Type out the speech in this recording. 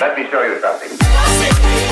Let me show you something.